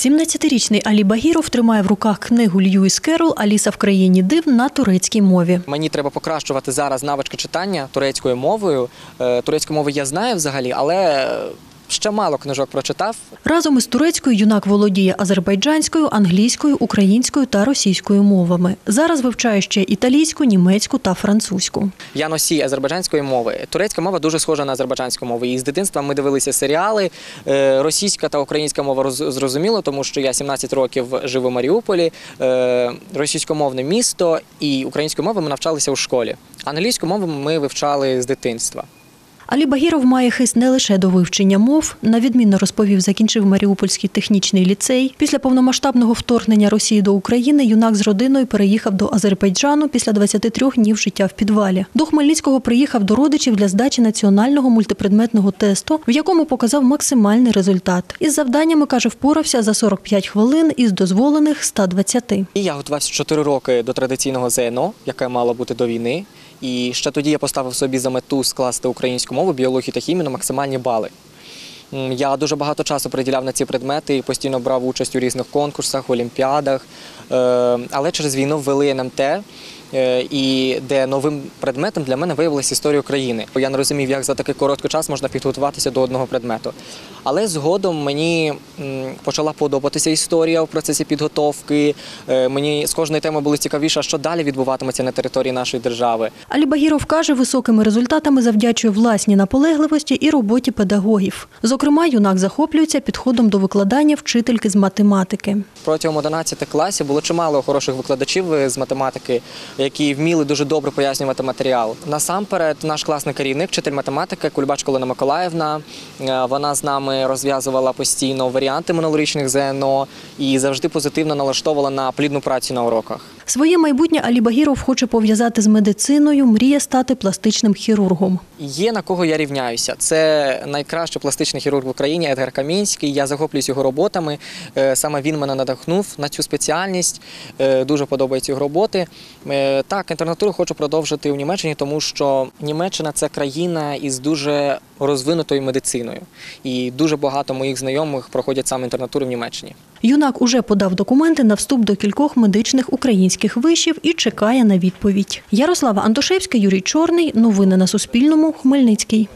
17-річний Алі Багіров тримає в руках книгу Льюіс Керол Аліса в країні див на турецькій мові. Мені треба покращувати зараз навички читання турецькою мовою. Е, Турецьку мову я знаю взагалі, але ще мало книжок прочитав. Разом із турецькою юнак володіє азербайджанською, англійською, українською та російською мовами. Зараз вивчає ще італійську, німецьку та французьку. Я носій азербайджанської мови. Турецька мова дуже схожа на азербайджанську мову. І з дитинства ми дивилися серіали. Е, Російська та українська мова роз- зрозуміло, тому що я 17 років жив у Маріуполі, е, російськомовне місто і українську мову ми навчалися у школі. Англійську мову ми вивчали з дитинства. Алі Багіров має хист не лише до вивчення мов. На відмінно розповів, закінчив Маріупольський технічний ліцей. Після повномасштабного вторгнення Росії до України юнак з родиною переїхав до Азербайджану після 23 днів життя в підвалі. До Хмельницького приїхав до родичів для здачі національного мультипредметного тесту, в якому показав максимальний результат. Із завданнями каже, впорався за 45 хвилин із дозволених 120. І я готувався 4 роки до традиційного ЗНО, яке мало бути до війни. І ще тоді я поставив собі за мету скласти українську мову, біологію та хімію на максимальні бали. Я дуже багато часу приділяв на ці предмети і постійно брав участь у різних конкурсах, олімпіадах. Е, Але через війну ввели НМТ, і де новим предметом для мене виявилася історія України. Я не розумів, як за такий короткий час можна підготуватися до одного предмету. Але згодом мені почала подобатися історія в процесі підготовки. Е, Мені з кожної теми було цікавіше, що далі відбуватиметься на території нашої держави. Алі Багіров каже, високими результатами завдячує власній наполегливості і роботі педагогів. Зокрема, юнак захоплюється підходом до викладання вчительки з математики. Протягом 11 класів було чимало хороших викладачів е, з математики, які вміли дуже добре пояснювати матеріал. Насамперед, наш класний керівник, вчитель математики Кульбач Колина Миколаївна. е, Вона з нами розв'язувала постійно варіанти минулорічних ЗНО і завжди позитивно налаштовувала на плідну працю на уроках. Своє майбутнє Алі Багіров хоче пов'язати з медициною, мріє стати пластичним хірургом. Є на кого я рівняюся. Це найкращий пластичний хірург в Україні Едгар Камінський. Я захоплююсь його роботами. Е, Саме він мене надихнув на цю спеціальність. Е, Дуже подобаються його роботи. Так, інтернатуру хочу продовжити в Німеччині, тому що Німеччина це країна із дуже розвинутою медициною. І дуже багато моїх знайомих проходять саме інтернатуру в Німеччині. Юнак уже подав документи на вступ до кількох медичних українських вишів і чекає на відповідь. Ярослава Антошевська, Юрій Чорний. Новини на Суспільному. Хмельницький.